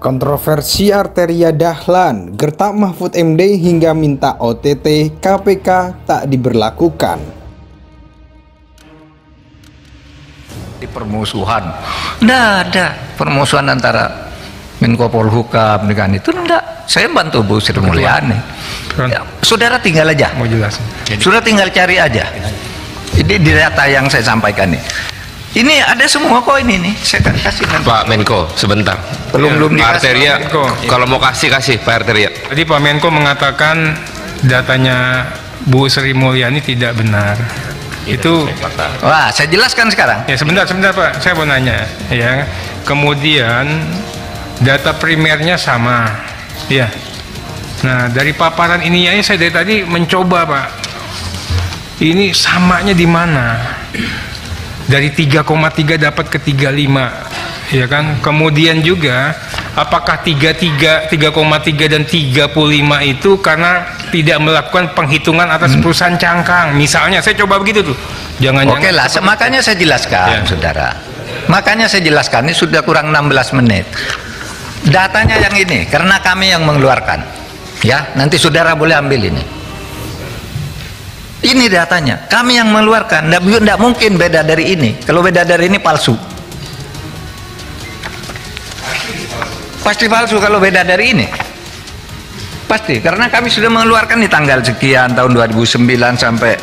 Kontroversi Arteria Dahlan, Gertak Mahfud MD hingga minta OTT KPK tak diberlakukan. Di permusuhan, tidak ada permusuhan antara Menko Polhukam dengan itu tidak. Saya bantu Bu Sri Mulyani. Ya, saudara tinggal aja. Mau jelasin. Sudah tinggal cari aja. Ini di data yang saya sampaikan nih. Ini ada semua kok ini nih. Saya kasih nanti. Pak Menko, sebentar. Belum belum Pak dikasih. Arteria, Menko. kalau mau kasih kasih Pak Arteria. Tadi Pak Menko mengatakan datanya Bu Sri Mulyani tidak benar. Itu Wah, saya jelaskan sekarang. ya sebentar sebentar Pak, saya mau nanya ya. Kemudian data primernya sama. Ya. Nah, dari paparan ini aja saya dari tadi mencoba, Pak. Ini samanya di mana? Dari 3,3 dapat ke 35. Ya kan? Kemudian juga apakah 33 3,3 dan 35 itu karena tidak melakukan penghitungan atas perusahaan cangkang. Misalnya saya coba begitu tuh. Jangan Oke lah, se- makanya saya jelaskan, Ya. saudara. Makanya saya jelaskan, ini sudah kurang 16 menit. Datanya yang ini, karena kami yang mengeluarkan. Ya, nanti saudara boleh ambil ini. Ini datanya, kami yang mengeluarkan. Tidak mungkin beda dari ini. Kalau beda dari ini palsu. Pasti palsu kalau beda dari ini. Pasti, karena kami sudah mengeluarkan di tanggal sekian tahun 2009 sampai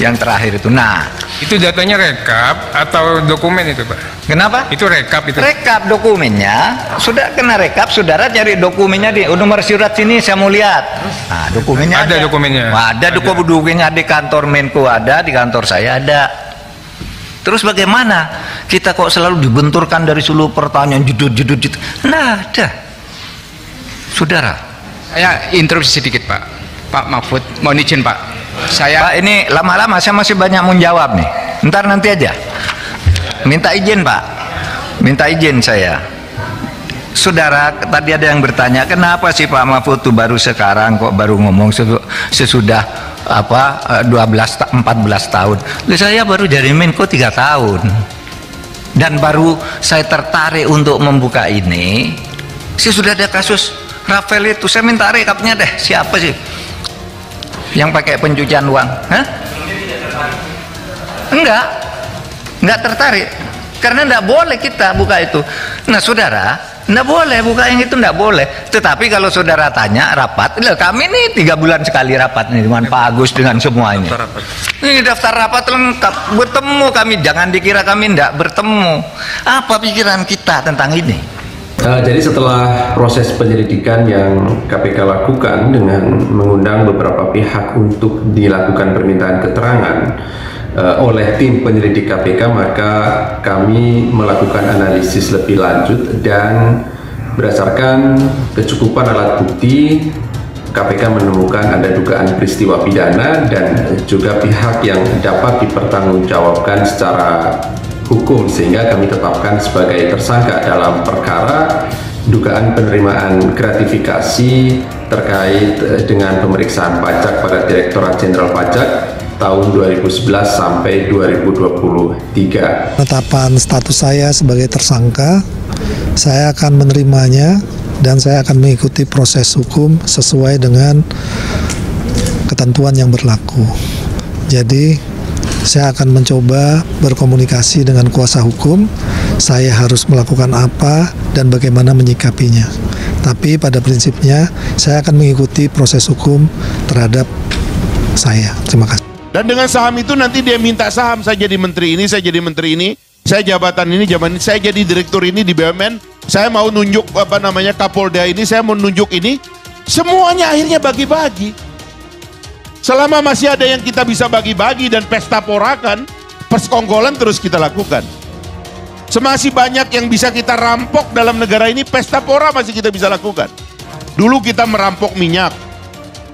yang terakhir itu. Nah, Itu datanya rekap atau dokumen itu, Pak? kenapa? Itu rekap itu. Rekap dokumennya, sudah kena rekap, saudara cari dokumennya di oh, nomor surat sini saya mau lihat. Nah, dokumennya Ada dokumennya? Wah, ada, Ada. dokumen dokumennya di kantor Menko ada, di kantor saya ada. Terus bagaimana kita kok selalu dibenturkan dari seluruh pertanyaan judul judul judul. Nah, ada. Saudara, Saya interupsi sedikit Pak. Pak Mahfud, mohon izin Pak. Saya Pak ini lama-lama saya masih banyak mau nih. Ntar nanti aja. Minta izin Pak. Minta izin saya. Saudara, tadi ada yang bertanya, kenapa sih Pak Mahfud tuh baru sekarang kok baru ngomong sesu- sesudah apa eh, 12 ta- 14 tahun. Lah saya baru jadi Menko 3 tahun. Dan baru saya tertarik untuk membuka ini. Sih sudah ada kasus Rafael itu, saya minta rekapnya deh. Siapa sih? Yang pakai pencucian uang. Hah? enggak. Enggak tertarik. Karena enggak boleh kita buka itu. Nah saudara enggak boleh buka yang itu enggak boleh. Tetapi kalau saudara tanya rapat. Loh kami nih tiga bulan sekali rapat nih dengan Pak Agus dengan semua ini. Ini daftar rapat lengkap. Bertemu kami. Jangan dikira kami enggak bertemu. Apa pikiran kita tentang ini Uh, jadi setelah proses penyelidikan yang KPK lakukan dengan mengundang beberapa pihak untuk dilakukan permintaan keterangan uh, oleh tim penyelidik KPK, maka kami melakukan analisis lebih lanjut dan berdasarkan kecukupan alat bukti KPK menemukan ada dugaan peristiwa pidana dan juga pihak yang dapat dipertanggungjawabkan secara hukum sehingga kami tetapkan sebagai tersangka dalam perkara dugaan penerimaan gratifikasi terkait eh, dengan pemeriksaan pajak pada Direktorat Jenderal Pajak tahun 2011 sampai 2023. penetapan status saya sebagai tersangka, saya akan menerimanya dan saya akan mengikuti proses hukum sesuai dengan ketentuan yang berlaku. Jadi, saya akan mencoba berkomunikasi dengan kuasa hukum. Saya harus melakukan apa dan bagaimana menyikapinya. Tapi pada prinsipnya, saya akan mengikuti proses hukum terhadap saya. Terima kasih. Dan dengan saham itu nanti dia minta saham saya jadi menteri ini, saya jadi menteri ini, saya jabatan ini, jabatan ini, saya jadi direktur ini di BUMN, saya mau nunjuk apa namanya Kapolda ini, saya mau nunjuk ini, semuanya akhirnya bagi-bagi. Selama masih ada yang kita bisa bagi-bagi dan pesta porakan, persekongkolan terus kita lakukan. Semasih banyak yang bisa kita rampok dalam negara ini, pesta pora masih kita bisa lakukan. Dulu kita merampok minyak,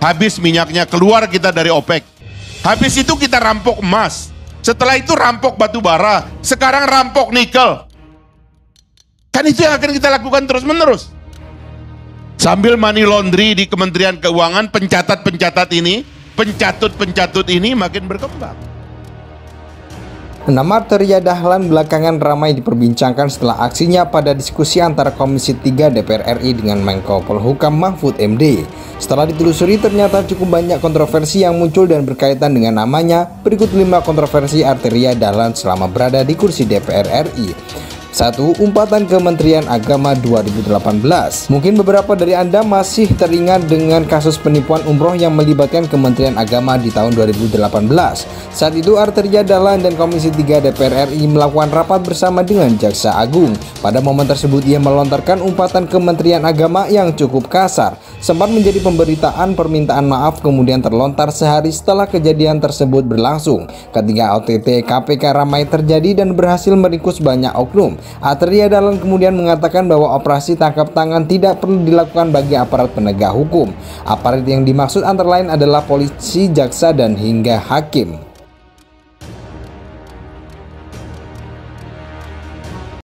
habis minyaknya keluar kita dari OPEC. Habis itu kita rampok emas. Setelah itu rampok batu bara. Sekarang rampok nikel. Kan itu yang akan kita lakukan terus-menerus. Sambil money laundry di Kementerian Keuangan, pencatat-pencatat ini, pencatut-pencatut ini makin berkembang. Nama Arteria Dahlan belakangan ramai diperbincangkan setelah aksinya pada diskusi antara Komisi 3 DPR RI dengan Menko Polhukam Mahfud MD. Setelah ditelusuri ternyata cukup banyak kontroversi yang muncul dan berkaitan dengan namanya. Berikut 5 kontroversi Arteria Dahlan selama berada di kursi DPR RI. 1. Umpatan Kementerian Agama 2018 Mungkin beberapa dari Anda masih teringat dengan kasus penipuan umroh yang melibatkan Kementerian Agama di tahun 2018 Saat itu Arteria Dahlan dan Komisi 3 DPR RI melakukan rapat bersama dengan Jaksa Agung. Pada momen tersebut ia melontarkan umpatan Kementerian Agama yang cukup kasar. Sempat menjadi pemberitaan permintaan maaf kemudian terlontar sehari setelah kejadian tersebut berlangsung. Ketika OTT KPK ramai terjadi dan berhasil meringkus banyak oknum Atria Dahlan kemudian mengatakan bahwa operasi tangkap tangan tidak perlu dilakukan bagi aparat penegak hukum. Aparat yang dimaksud antara lain adalah polisi, jaksa, dan hingga hakim.